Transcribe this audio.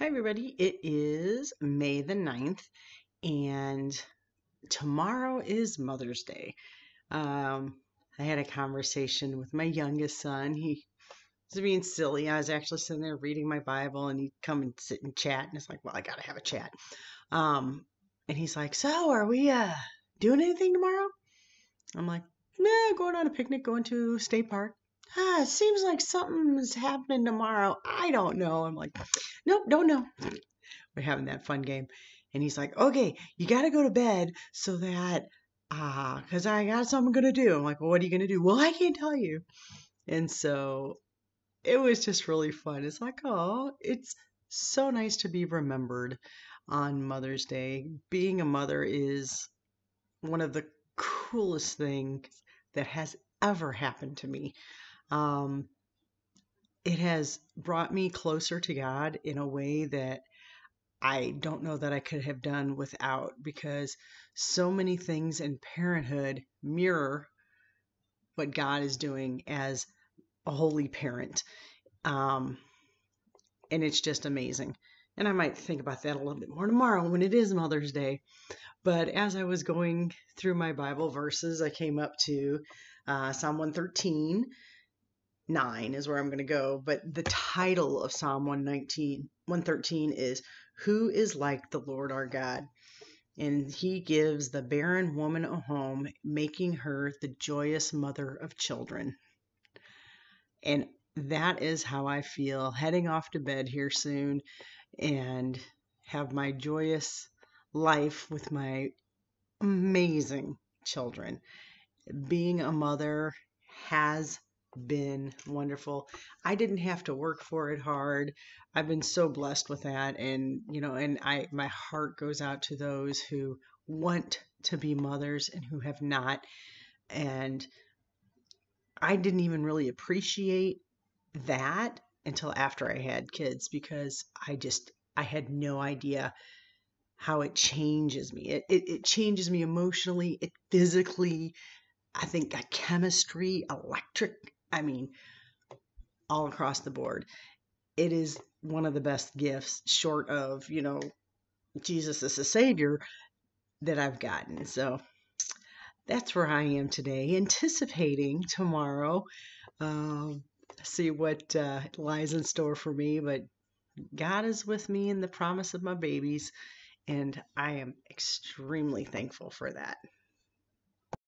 Hi, everybody. It is May the 9th, and tomorrow is Mother's Day. Um, I had a conversation with my youngest son. He was being silly. I was actually sitting there reading my Bible, and he'd come and sit and chat. And it's like, well, I got to have a chat. Um, and he's like, So, are we uh, doing anything tomorrow? I'm like, Nah, going on a picnic, going to state park ah, it seems like something's happening tomorrow. I don't know. I'm like, nope, don't know. We're having that fun game. And he's like, okay, you got to go to bed so that, ah, uh, because I got something going to do. I'm like, well, what are you going to do? Well, I can't tell you. And so it was just really fun. It's like, oh, it's so nice to be remembered on Mother's Day. Being a mother is one of the coolest things that has ever happened to me. Um, it has brought me closer to God in a way that I don't know that I could have done without because so many things in parenthood mirror what God is doing as a holy parent. Um, and it's just amazing. And I might think about that a little bit more tomorrow when it is Mother's Day. But as I was going through my Bible verses, I came up to uh, Psalm 113 9 is where I'm going to go, but the title of Psalm 119 113 is Who is like the Lord our God? And he gives the barren woman a home, making her the joyous mother of children. And that is how I feel heading off to bed here soon and have my joyous life with my amazing children. Being a mother has been wonderful. I didn't have to work for it hard. I've been so blessed with that and you know and I my heart goes out to those who want to be mothers and who have not and I didn't even really appreciate that until after I had kids because I just I had no idea how it changes me. It, it, it changes me emotionally, it physically, I think a chemistry, electric I mean, all across the board. It is one of the best gifts, short of, you know, Jesus as a Savior, that I've gotten. So that's where I am today, anticipating tomorrow. Um, see what uh, lies in store for me, but God is with me in the promise of my babies, and I am extremely thankful for that.